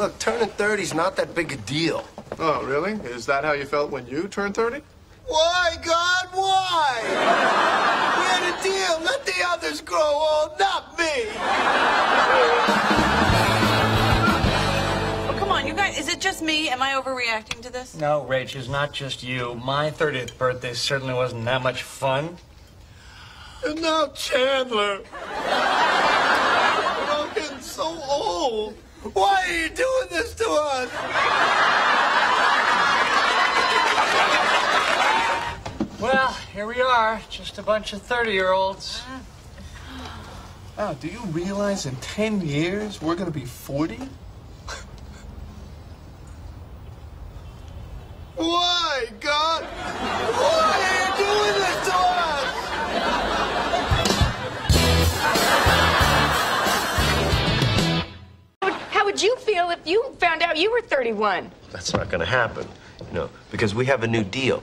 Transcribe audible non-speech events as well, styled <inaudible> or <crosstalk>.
Look, turning 30's not that big a deal. Oh, really? Is that how you felt when you turned 30? Why, God, why? we had a deal. Let the others grow old, not me. Oh, come on, you guys. Is it just me? Am I overreacting to this? No, Rach, it's not just you. My 30th birthday certainly wasn't that much fun. And now Chandler. Why are you doing this to us? Well, here we are, just a bunch of 30 year olds. Wow, do you realize in 10 years we're going to be 40? Why, <laughs> God? Would you feel if you found out you were 31? That's not going to happen, you know, because we have a new deal.